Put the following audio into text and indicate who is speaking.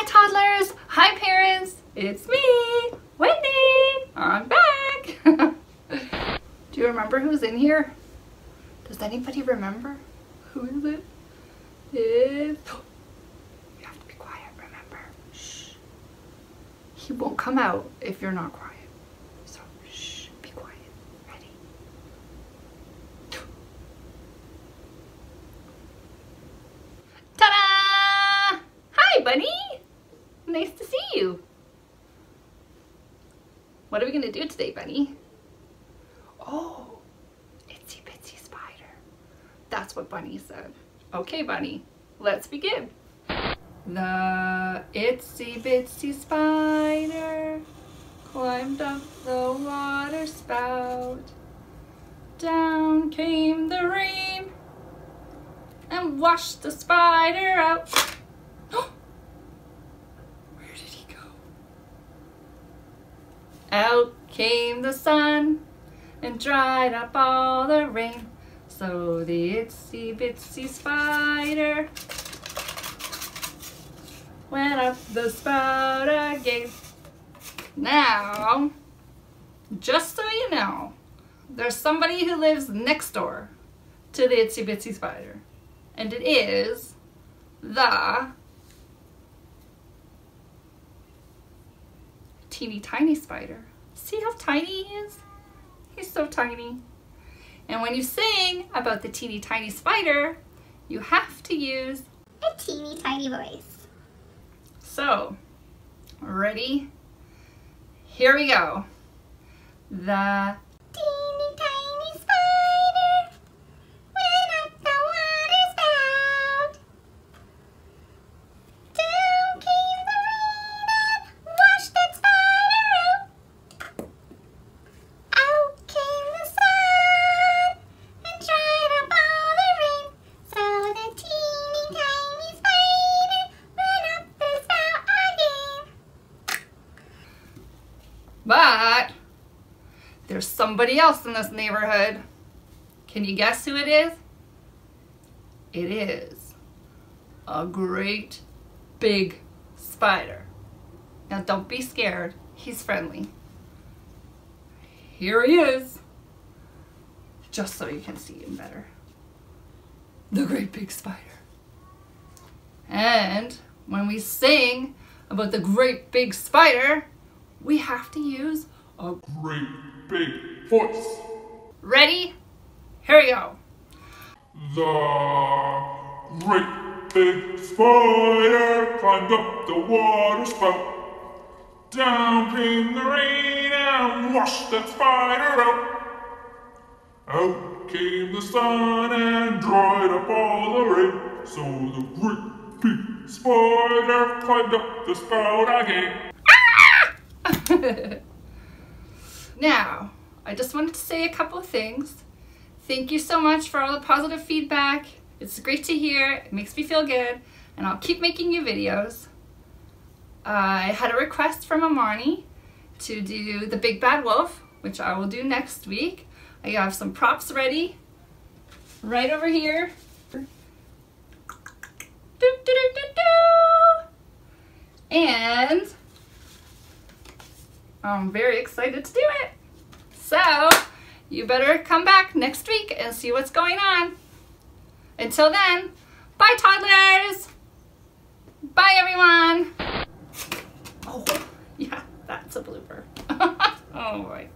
Speaker 1: Hi toddlers! Hi parents! It's me, Wendy! I'm back! Do you remember who's in here? Does anybody remember? Who is it? It's... You have to be quiet, remember? Shh. He won't come out if you're not quiet. So, shh, be quiet. Ready? Ta-da! Hi, Bunny! Nice to see you. What are we gonna do today, Bunny? Oh, itsy bitsy spider. That's what Bunny said. Okay, Bunny, let's begin. The itsy bitsy spider climbed up the water spout. Down came the rain and washed the spider out. Where did he go? Out came the sun and dried up all the rain. So the itsy bitsy spider went up the spout again. Now, just so you know, there's somebody who lives next door to the itsy bitsy spider. And it is the teeny tiny spider. See how tiny he is? He's so tiny. And when you sing about the teeny tiny spider, you have to use
Speaker 2: a teeny tiny voice.
Speaker 1: So, ready? Here we go. The But there's somebody else in this neighborhood. Can you guess who it is? It is a great big spider. Now don't be scared. He's friendly. Here he is. Just so you can see him better. The great big spider. And when we sing about the great big spider, we have to use a
Speaker 3: great big voice.
Speaker 1: ready. Here we go.
Speaker 3: The great big spider climbed up the water spout. Down came the rain and washed that spider out. Out came the sun and dried up all the rain. So the great big spider climbed up the spout again.
Speaker 1: now, I just wanted to say a couple of things. Thank you so much for all the positive feedback. It's great to hear. It makes me feel good. And I'll keep making you videos. I had a request from Amani to do the Big Bad Wolf, which I will do next week. I have some props ready right over here. Do, do, do, do, do. And I'm very excited to do it. So, you better come back next week and see what's going on. Until then, bye toddlers! Bye everyone! Oh, yeah, that's a blooper. oh boy.